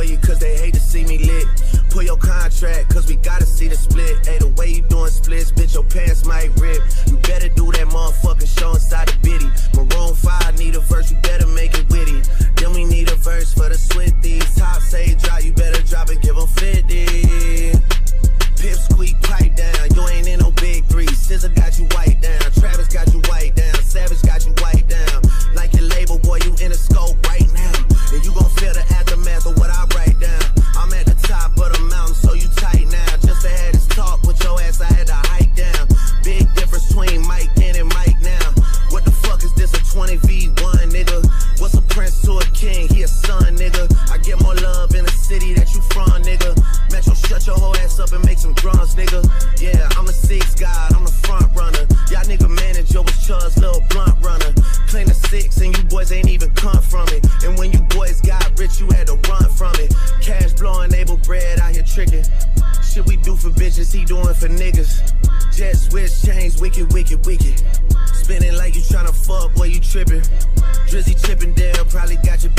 for you cause they hate ain't even come from it. And when you boys got rich, you had to run from it. Cash blowing, able bread out here tricking. Shit we do for bitches, he doing for niggas. Jet switch, chains, wicked, wicked, wicked. Spinning like you tryna fuck, boy, you tripping. Drizzy Chippendale probably got your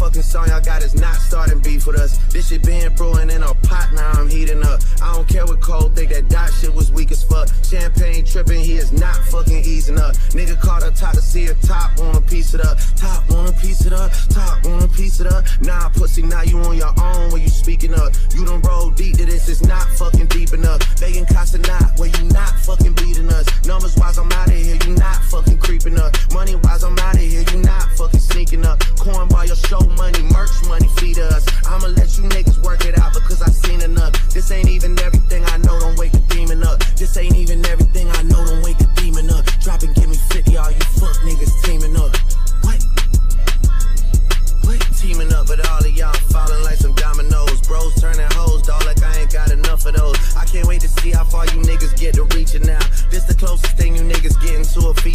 fucking song y'all got is not starting beef with us. This shit been brewing in a pot, now I'm heating up. I don't care what Cole think, that dot shit was weak as fuck. Champagne tripping, he is not fucking easing up. Nigga caught a top to see a top, wanna piece it up. top, wanna piece it up. top, wanna piece it up. Nah, pussy, now you on your own when you speaking up. You don't roll deep to this, it's not fucking deep enough. Begging Casa not where you not fucking beat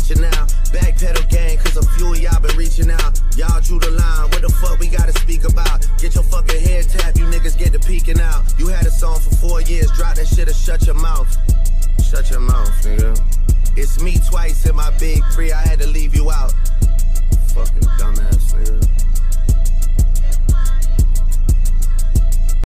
reaching out. Backpedal gang, cause a few of y'all been reaching out. Y'all drew the line, what the fuck we gotta speak about? Get your fucking head tapped, you niggas get to peeking out. You had a song for four years, drop that shit or shut your mouth. Shut your mouth, nigga. It's me twice in my big three, I had to leave you